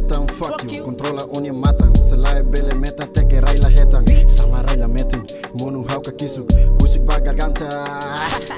detan Fuck you, controla unia matan. Selai bele meta teke raila hetan. Sama raila metin, monu hauka kisuk. Husik ba garganta,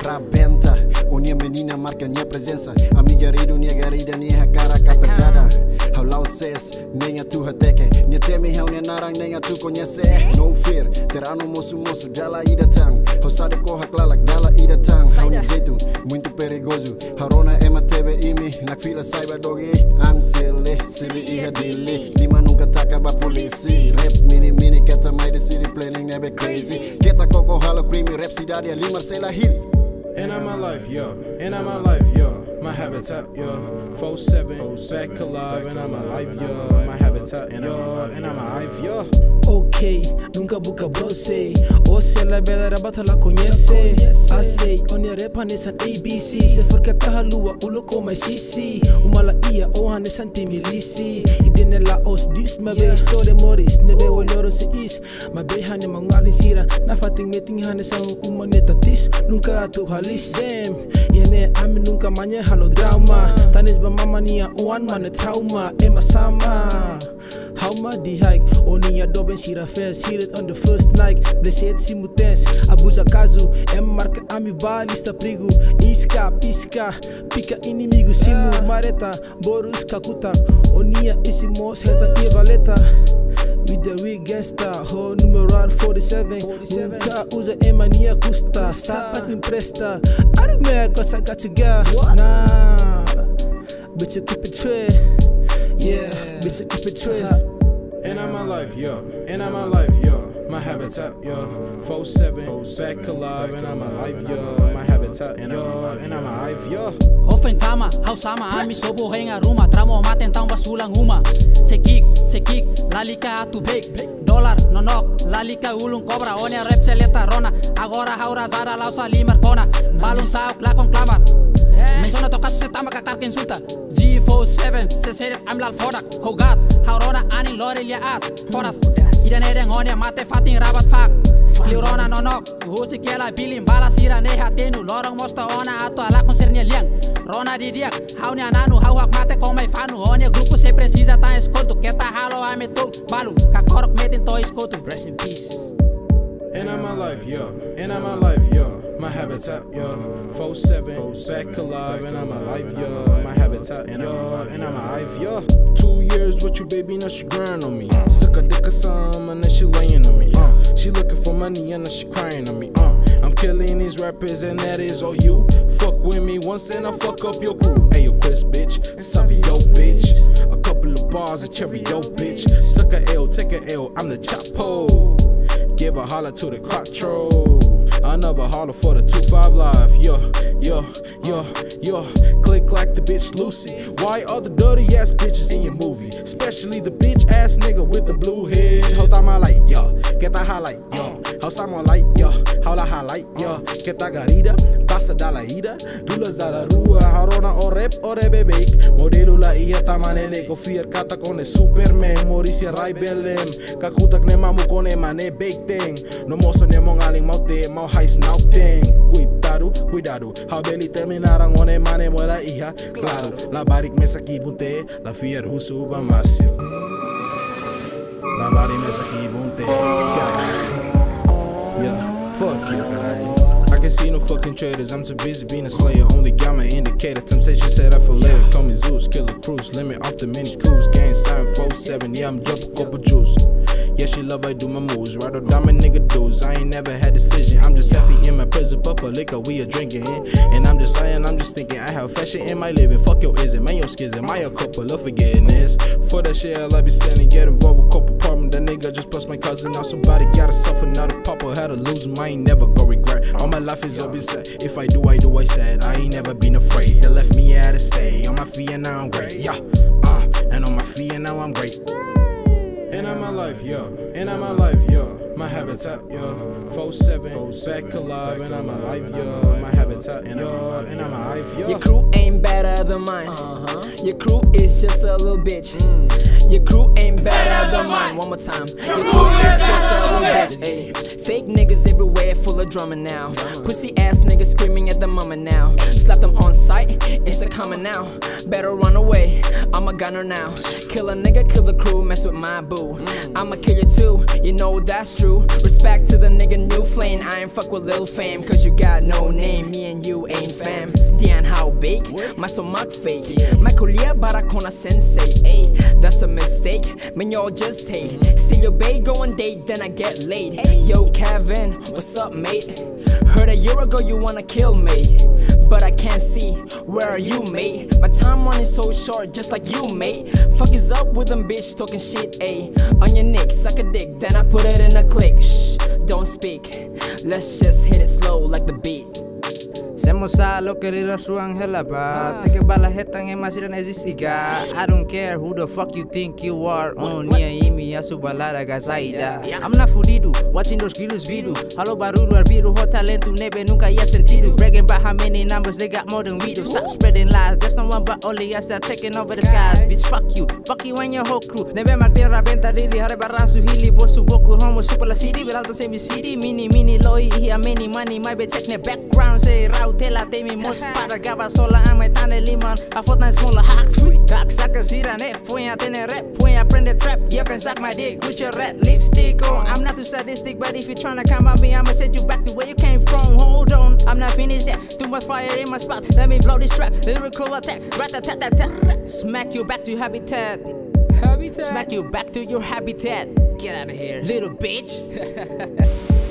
rabenta unia menina marca nje presensa, Amiga ridu nje garida nje hakara kapertada Haulau ses, nia tu hateke. Nia temi heu nia narang nia tu ko se. No fear, terano mosu mosu ida tang. Hau sade ko haklalak dala ida tang. Hau nje jetu, muito perigoso Harona ema tebe imi, nak fila saiba dogi I'm still Silly iha Dili Lima nunca taka ba polisi Rap mini mini Keta mai de city planning Nebe crazy Keta koko halo creamy Rap ali Marcela Hill And I'm my life, yo. And I'm my life, yo. My habitat, yo. 4-7, back alive. And I'm my life, yo. My habitat, yo. And I'm my life, yo. Ok, nunca buka brose. O se la bela rabata la conhece I say, on your rap hanesan ABC Se for ka tahalua, ulo ko may sisi Umala iya, o hanesan timilisi Ibine la os dis, mabe store moris. Nebe o loro se is. Mabe hane mangalin sira Na fating meeting hanesan umaneta tis Nunca atu halis dem Yene ami nunca manye halo drama. Tanis ba mama niya uan mane trauma. Ema sama. How ma die hike. Oni ya doben sira fes Hear it on the first night Blessed simutens Abusa kazu. Marca ami ba lista prigu. Iska Piska, Pica inimigo simu. Mareta Borus kakuta. Oni ya isimos Heta valeta With the weak gangsta Ho numeral 47 Nunca usa emania custa Sapa impresta. Arime cause I got you girl Nah Bitch you keep it true. Yeah, bitch you keep it true. And I'm my life, yo. And I'm my life, yo. My habitat, yo. 4-7, back alive. And I'm my life, yo. My habitat, yo. And I'm alive, life, yo. Ofen kama, hau sama ami sobo henga ruma Tramo maten tang basulang uma. Sekik, sekik, lalika atu bake Dolar, nonok, lalika ulung cobra Onia rap celeta rona Agora haura zara lausa limar kona Balun sauk lakon klamar eh. Menciona tokas se tamba kakar que insulta. G47, se serep amlal fodak oh Hogat, haurona aning lori liaat Horas, ida nereng onia mate fating rabat fak Liurona nonok, husi kiela bilim Bala sira neha tenu, lorong mosta ona Ato ala konsernya liang Rona didiak, hau ni ananu Hau hak mate mai fanu Onia grupo se precisa tá escolto Keta halo ame tung, balu Kakorok metin to escolto Rest in peace And I'm my life, yo. I'm my life, yo. My habitat, yo. 4-7, back alive. And I'm my life, yo. My habitat, yo. And I'm my life, yo. With you, baby, now she grind on me. Suck a dick or some, and then she laying on me. Uh, she looking for money, and then she crying on me. Uh, I'm killing these rappers, and that is all you. Fuck with me once, and I fuck up your crew. Hey, yo, Chris, bitch. And Savio, bitch. A couple of bars, a cherry, yo, bitch. Suck a L, take a L. I'm the chapo. Give a holler to the quattro. Never holler for the 2-5 live. Yo, yo, yo, yo. Click like the bitch Lucy. Why all the dirty ass bitches in your movie? Especially the bitch ass nigga with the blue head. Hold on my light, yo. Get the highlight, yo. How someone light, yo. How la highlight, yo. Get the garida. Pasa da la ida. Dulas da la rua. Harona o rep o rebe bake. Modelo la ia tamanele. Go fier kata con el Superman. Mauricia Rai Belem. Kakutak ne mamu con e mane bake thing. No moso ne mong aling mau te mau heist now thing. Cuidado, cuidado. How belly terminaran one mane muela hija. Claro, la barik me saki bunte. La fier husu ba Marcio. Yeah, fuck you. I can see no fucking traders. I'm too busy being a slayer. Only got my indicator. Temptation said I for later. Call me Zeus, killer cruise. Limit off the mini cruise. Gang sign 47. Yeah, I'm drop a couple juice. Yeah, she love I do my moves. Right or down my nigga dudes. I ain't never had decision. I'm just happy in my present, papa liquor we are drinking. And I'm just saying, I'm just thinking. I have fashion in my living. Fuck your ism, man, your schism. I a couple of forgiveness. For that shit, I'll be selling. Get involved with couple problem. That nigga just plus my cousin. Now somebody gotta suffer. Now the papa had to lose him. I ain't never go regret. All my life is set. If I do, I do, I said. I ain't never been afraid. They left me at a stay. On my feet and now I'm great. Yeah, uh, and on my feet and now I'm great. Yo. And I'm my life, yo. My habitat, yo. 4-7, back alive. And I'm my life, yo. My habitat, yo. And I'm my life, yo. Your crew ain't better than mine. Your crew is just a little bitch. Mm. Your crew ain't better than mine. One more time. Your crew is just a little bitch. Ayy. Fake niggas everywhere, full of drama now. Pussy ass niggas screaming at the mama now. Slap them on sight, it's the coming now. Better run away, I'm a gunner now. Kill a nigga, kill the crew, mess with my boo. Mm. I'ma kill you too, you know that's true. Respect to the nigga new flame. I ain't fuck with little fam, cause you got no name. Me and you ain't fam. Dian how big, my so much fake. My kulia barakona sensei. Ayy, that's a mistake. Man, y'all just hate. See your bae go on date, then I get laid. Yo, Kevin, what's up, mate? Heard a year ago you wanna kill me. But I can't see, where are you, mate? My timeline is so short, just like you, mate. Fuck is up with them bitch talking shit, ayy. On your neck, suck a dick, then I put it in a click. Shh, don't speak. Let's just hit it slow like the beat. Semos a lo que rira su angela pa Te que bala hetang e masira na existiga I don't care who the fuck you think you are. Oh nia imi ya su balada gazaida. I'm not fudido, watching those gurus vidu Halo barulho, arbitro, hot talento, nebe nunca ia sentido Bragging about how many numbers they got more than we do? Stop spreading lies, there's no one but only us that taking over the skies. Bitch fuck you, fuck you and your whole crew. Nebe martira benta rili, hare barran su hili Bosu boku homo super la city, belalta semi city Mini mini loi, hi a many money My bitch check ne background, say rau tela temi mos para gaba sola ama tane liman A foto na smola hack. Kak saka sira ne, fui a tener rap Fui a aprender trap, you can suck my dick with your red lipstick on. I'm not too sadistic, but if you tryna come at me I'ma send you back to where you came from. Hold on, I'm not finished yet. Too much fire in my spot, let me blow this trap. Lyrical attack, rat tat tat tat Smack you back to your habitat. Habitat. Smack you back to your habitat. Get out of here, little bitch